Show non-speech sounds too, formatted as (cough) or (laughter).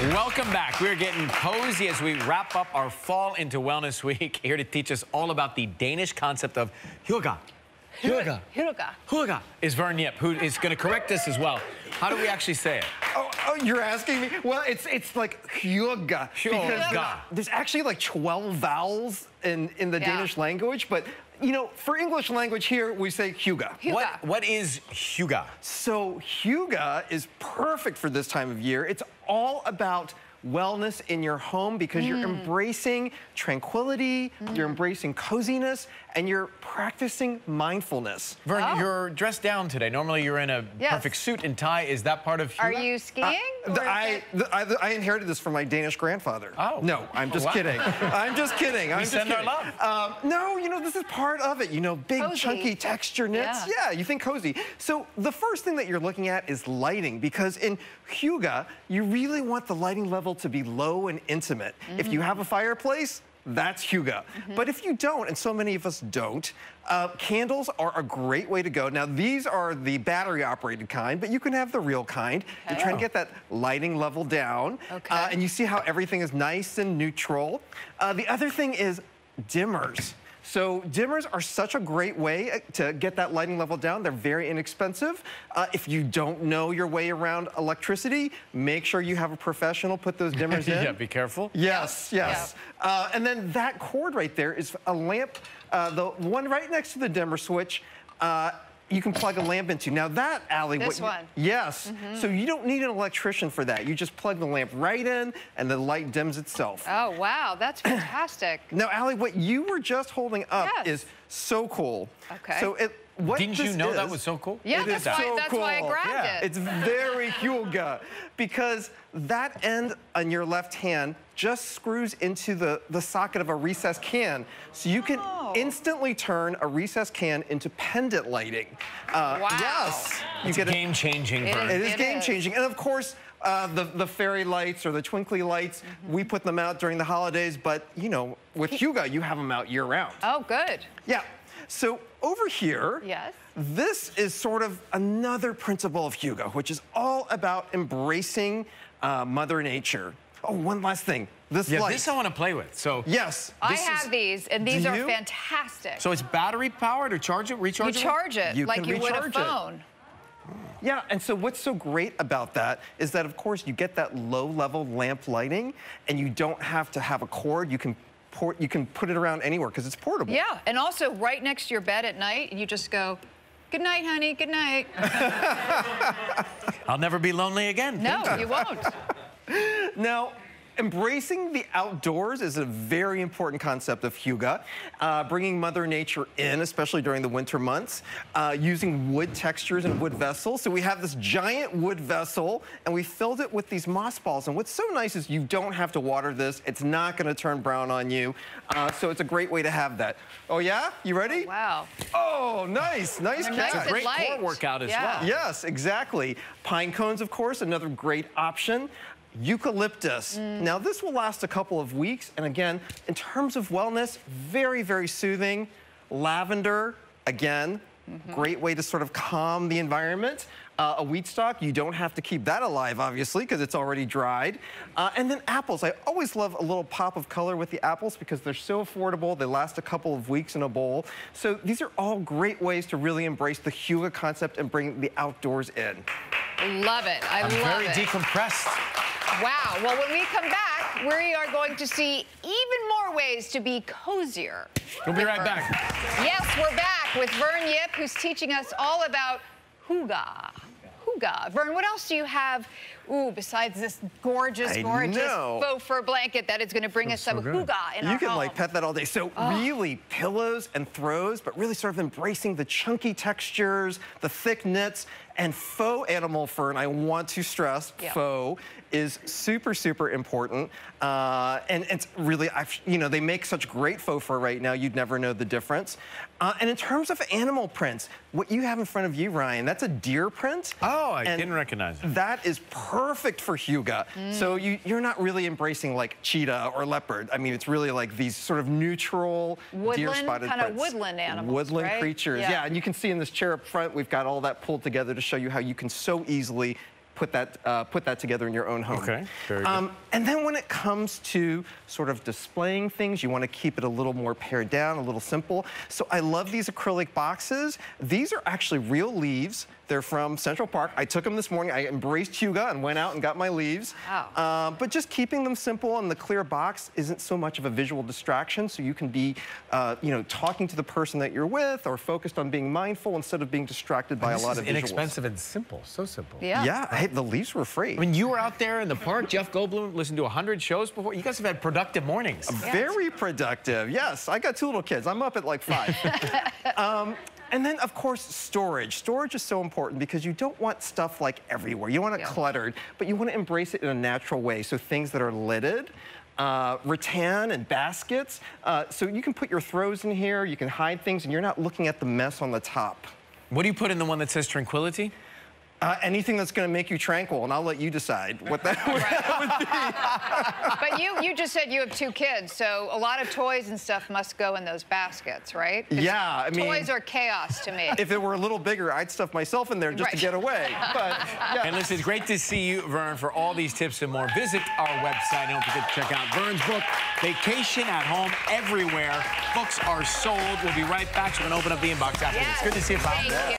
Welcome back. We're getting cozy as we wrap up our fall into Wellness Week. (laughs) Here to teach us all about the Danish concept of hygge. Hygge. Hygge. Hygge is Vern Yip, who is going to correct us as well. How do we actually say it? Oh, oh, you're asking me? Well, it's it's like hygge. Because Hygge. there's actually like 12 vowels in, in the Yeah. Danish language, but you know, for English language here, we say hygge. Hygge. What, what is hygge? So hygge is perfect for this time of year. It's all about wellness in your home because you're Mm. embracing tranquility, you're embracing coziness, and you're practicing mindfulness. Vern, Oh. you're dressed down today. Normally you're in a Yes. perfect suit and tie. Is that part of hygge? Are you skiing? The- or is I, the- I, the- I inherited this from my Danish grandfather. Oh. No, I'm just Wow. kidding. (laughs) I'm just kidding. I'm just send our love. Um, no, you know, this is part of it. You know, big, Cozy. chunky texture knits. Yeah. Yeah. you think cozy. So the first thing that you're looking at is lighting because in Hygge, you really want the lighting level to be low and intimate. If you have a fireplace, that's hygge. But if you don't, and so many of us don't, uh, candles are a great way to go. Now, these are the battery operated kind, but you can have the real kind. You're trying to get that lighting level down. Okay. Uh, and you see how everything is nice and neutral. Uh, the other thing is dimmers. So dimmers are such a great way uh, to get that lighting level down. They're very inexpensive. Uh, if you don't know your way around electricity, make sure you have a professional put those dimmers (laughs) in. yeah, be careful. Yes, yes. Uh, and then that cord right there is a lamp, uh, the one right next to the dimmer switch. You can plug a lamp into. Now that, Ali, This what, one. Yes. Mm-hmm. So you don't need an electrician for that. You just plug the lamp right in and the light dims itself. Oh, wow, that's fantastic. (clears throat) Now, Ali, what you were just holding up Yes. is so cool. Okay. So it, what Didn't you this know that was so cool? Yeah, it that's why, so that's why I cool. grabbed Yeah. it. It's very (laughs) hygge because that end on your left hand just screws into the, the socket of a recessed can. So you can Oh. Instantly turn a recessed can into pendant lighting. Uh, Wow. Yes. You It's get a- game changing, It Vern. it is It game is. changing. And of course, uh, the, the fairy lights or the twinkly lights, Mm-hmm. we put them out during the holidays, but you know, with Hygge, you have them out year round. oh, good. Yeah. So over here, Yes. this is sort of another principle of Hygge, which is all about embracing uh, Mother Nature. Oh, one last thing. This Yeah, light. this I want to play with. So, yes. I this is- have these, and these are you? fantastic. so it's battery powered or charge it, you recharge it? charge it You like you would a recharge it. phone. Yeah, and so what's so great about that is that, of course, you get that low-level lamp lighting, and you don't have to have a cord. You can port, you can put it around anywhere because it's portable. Yeah, and also right next to your bed at night, you just go, good night, honey, good night. (laughs) I'll never be lonely again. No, you won't. Now, embracing the outdoors is a very important concept of Hygge. Uh, bringing Mother Nature in, especially during the winter months, uh, using wood textures and wood vessels. So we have this giant wood vessel, and we filled it with these moss balls. And what's so nice is you don't have to water this. It's not going to turn brown on you. Uh, so it's a great way to have that. Oh, yeah? You ready? Wow. Oh, nice. Nice They're catch. nice and great core workout as Yeah. well. Yes, exactly. Pine cones, of course, another great option. Eucalyptus. Mm. Now, this will last a couple of weeks. And again, in terms of wellness, very, very soothing. Lavender, again, Mm-hmm. great way to sort of calm the environment. Uh, a wheat stalk, you don't have to keep that alive, obviously, because it's already dried. Uh, and then apples. I always love a little pop of color with the apples because they're so affordable. They last a couple of weeks in a bowl. So these are all great ways to really embrace the Hygge concept and bring the outdoors in. Love it. I I'm love very it. decompressed. Wow. Well, when we come back, we are going to see even more ways to be cozier. We'll be right Vern. back. Yes, we're back with Vern Yip, who's teaching us all about hygge. Hygge. Vern, what else do you have? Ooh, besides this gorgeous, I gorgeous know. faux fur blanket that is going to bring us some good. hygge in You our can home. like pet that all day. So really pillows and throws, but really sort of embracing the chunky textures, the thick knits, and faux animal fur. And I want to stress Yeah. faux is super, super important. Uh, and it's really, I've, you know, they make such great faux fur right now, you'd never know the difference. Uh, and in terms of animal prints, what you have in front of you, Ryan, that's a deer print. Oh, I And didn't recognize it. That is perfect for Hygge. So you, you're not really embracing like cheetah or leopard. I mean, it's really like these sort of neutral Woodland, deer-spotted kinda woodland animals, Woodland right? creatures, Yeah. yeah. And you can see in this chair up front, we've got all that pulled together to show you how you can so easily put that uh, put that together in your own home. Okay, very good. Um, and then when it comes to sort of displaying things, you want to keep it a little more pared down, a little simple. So I love these acrylic boxes. These are actually real leaves. They're from Central Park. I took them this morning. I embraced Hygge and went out and got my leaves. Wow. Uh, but just keeping them simple and the clear box isn't so much of a visual distraction. So you can be, uh, you know, talking to the person that you're with or focused on being mindful instead of being distracted by a lot is of visuals. inexpensive and simple, so simple. Yeah. Yeah, hey, the leaves were free. When you were out there in the park, (laughs) Jeff Goldblum listened to 100 shows before. You guys have had productive mornings. Very productive. Yes, I got two little kids. I'm up at like five. (laughs) um, and then, of course, storage. Storage is so important because you don't want stuff like everywhere. You want it Yeah. cluttered, but you want to embrace it in a natural way. So things that are lidded, uh, rattan and baskets. Uh, so you can put your throws in here, you can hide things, and you're not looking at the mess on the top. What do you put in the one that says tranquility? Uh, anything that's going to make you tranquil, and I'll let you decide what that, what that would be. (laughs) (laughs) But you, you just said you have two kids, so a lot of toys and stuff must go in those baskets, right? Yeah, I mean- Toys are chaos to me. If it were a little bigger, I'd stuff myself in there just to get away. But yeah. And listen, it's great to see you, Vern. For all these tips and more, visit our website. Don't forget to check out Vern's book, Vacation at Home Everywhere. Books are sold. We'll be right back. So we're going to open up the inbox after Yes. this. Good to see you, pal. Thank you.